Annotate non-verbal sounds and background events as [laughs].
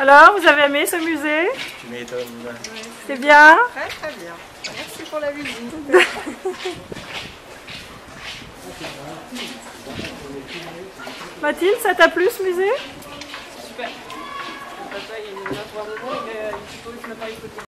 Alors, vous avez aimé ce musée? Tu m'étonnes. C'est bien? Très très bien. Merci pour la visite. [laughs] Mathilde, ça t'a plu ce musée? Super. Papa, il est il